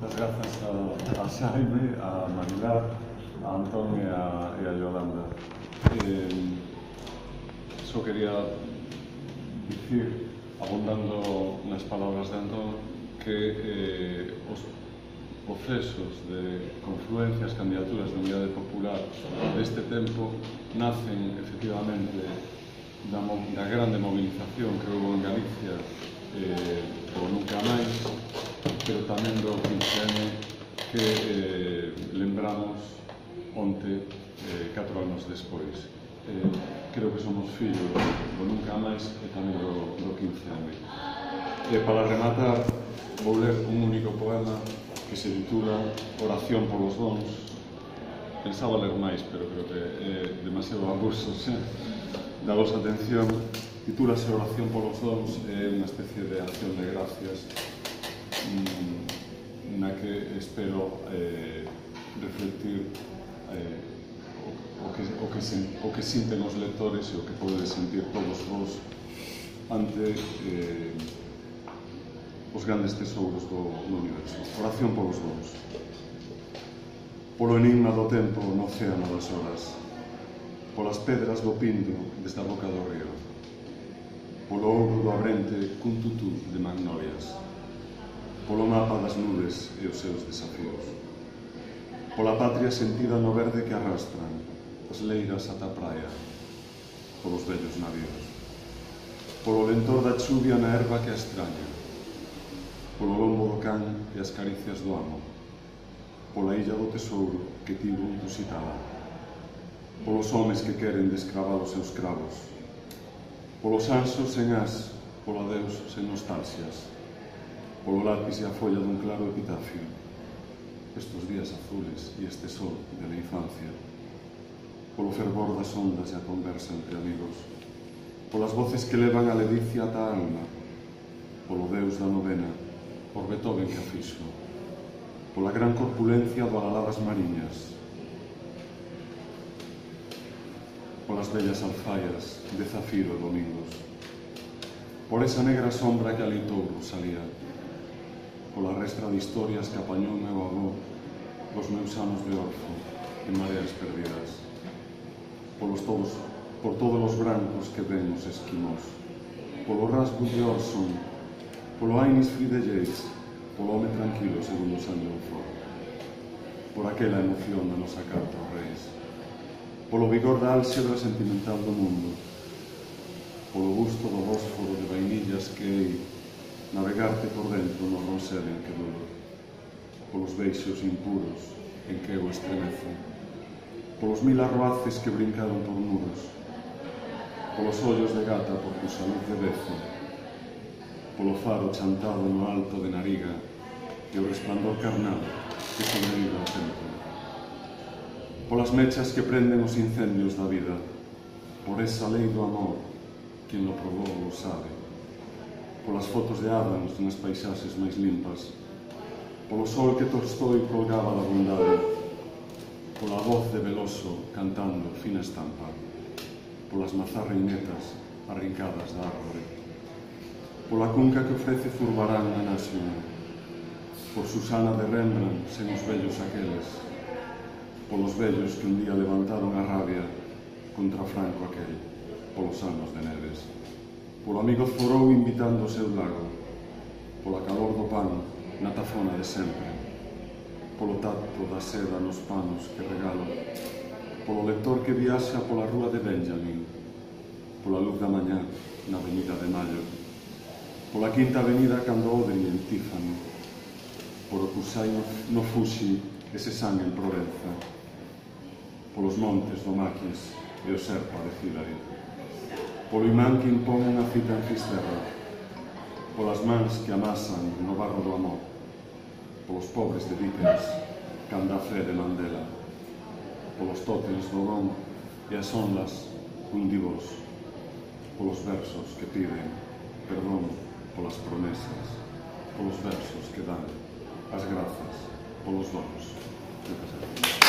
Muchas gracias a, a Jaime, a Marilar, a Antón e a, e a Yolanda. Eh, só quería dicir, abundando nas palabras de Antón, que eh, os procesos de confluencias, candidaturas de unidade popular deste tempo nacen efectivamente da, da grande movilización que houve en Galicia eh, por nunca máis pero tamén do Quinxene que eh, lembramos onte, eh, 4 anos despois. Eh, creo que somos fillos do Nunca Máis e tamén do, do Quinxene. E para rematar, vou ler un único poema que se titula Oración polos dons. Pensaba ler máis, pero creo que é demasiado abuso, xa. da vosa atención. Titúlase Oración polos dons, é unha especie de acción de gracias Mm, na que espero eh, reflectir eh, o, o, que, o, que, o que sinten os lectores e o que podedes sentir todos vos ante eh, os grandes tesouros do, do universo. Oración polos dous. Polo enigma do tempo no océano das horas, polas pedras do pindo desde a boca do río, polo ouro do abrente cun tutú de magnolias, polo mapa das nubes e os seus desafíos. Pola patria sentida no verde que arrastran, as leiras ata a praia, polos vellos navíos. Polo lentor da chuvia na erva que a extraña, polo lombo do can e as caricias do amo, pola illa do tesouro que tivo un tusitala, polos homes que queren descravar os seus cravos, polos ansos sen as, polo adeus sen nostalxias, Polo lápis e a folla dun claro epitafio. Estos días azules e este sol de la infancia. Polo fervor das ondas e a conversa entre amigos. Polas voces que levan a ledicia ata a alma. Polo Deus da novena, por Beethoven que a fixo. Pola gran corpulencia do Aladas Mariñas, polas bellas alfaias de zafiro e domingos, por esa negra sombra que alitou Rosalía, pola restra de historias que apañou meu avó os meus anos de orfo e mareas perdidas. Polos todos, por todos os brancos que ven os esquimós, polo rasgo de Orson, polo Ainis Fridelleis, polo home tranquilo segundo San Leonfo, por aquela emoción da nosa carta aos reis, polo vigor da álxebra sentimental do mundo, polo gusto do bósforo de vainillas que navegarte por dentro no roncel en que duro, polos beixos impuros en que eu estremezo, polos mil arroaces que brincaron por muros, polos ollos de gata por tu salud de bezo, polo faro chantado no alto de Nariga e o resplandor carnal que sobrevive ao tempo. Polas mechas que prenden os incendios da vida, por esa lei do amor, quien lo probou lo sabe, polas fotos de Adams nas paisaxes máis limpas, polo sol que Tolstoi colgaba da bondade, pola voz de Veloso cantando fina estampa, polas mazás reinetas arrincadas da árvore, pola cunca que ofrece Zurbarán na Nación, por Susana de Rembrandt sen os vellos aqueles, polos vellos que un día levantaron a rabia contra Franco aquel, polos anos de Neves. Polo amigo Zorou invitando o seu lago, pola calor do pan na tafona de sempre, polo tacto da seda nos panos que regalo, polo lector que viaxa pola rúa de Benjamin, pola luz da mañá na avenida de Mayo, pola quinta avenida cando odri en Tífano, polo Cusai no Fuxi ese sangue en Provenza, polos montes do Maquis e o Serpa de Cílari polo imán que impón unha cita en fisterra, polas mans que amasan no barro do amor, polos pobres de Dickens, Candafé de Mandela, polos tótems do don e as ondas un divos, polos versos que piden perdón polas promesas, polos versos que dan as grazas, polos donos. Gracias.